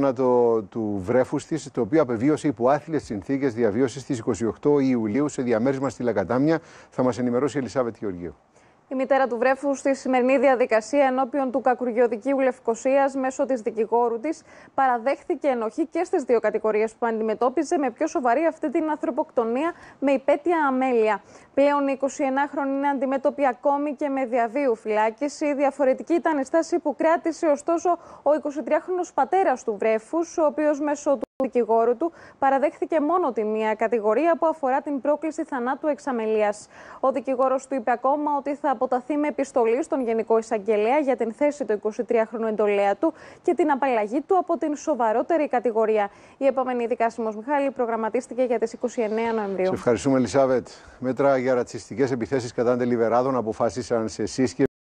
θάνατο του βρέφους της, το οποίο απεβίωσε υπό άθλιες συνθήκες διαβίωσης στις 28 Ιουλίου σε διαμέρισμα στη Λακατάμια. Θα μας ενημερώσει η Ελισάβετ Γεωργίου. Η μητέρα του βρέφους στη σημερινή διαδικασία ενώπιον του κακουργιοδικίου Λευκοσίας μέσω της δικηγόρου της παραδέχθηκε ενοχή και στις δύο κατηγορίες που αντιμετώπιζε με πιο σοβαρή αυτή την ανθρωποκτονία με υπέτεια αμέλεια. Πλέον η 29χρονη είναι αντιμέτωπη ακόμη και με διαβίου φυλάκιση. Διαφορετική ήταν η στάση που κράτησε ωστόσο ο 23χρονο πατέρας του βρέφους, ο οποίος μέσω του δικηγόρου του παραδέχθηκε μόνο τη μία κατηγορία που αφορά την πρόκληση θανάτου εξαμελίας. Ο δικηγόρος του είπε ακόμα ότι θα αποταθεί με επιστολή στον Γενικό Εισαγγελέα για την θέση του 23χρονου εντολέα του και την απαλλαγή του από την σοβαρότερη κατηγορία. Η επόμενη δικάσιμος Μιχάλη προγραμματίστηκε για τις 29 Νοεμβρίου. Σε ευχαριστούμε, Ελισάβετ. Μέτρα για ρατσιστικές επιθέσεις κατά αντελιβεράδων αποφάσισαν σε σύσκευη.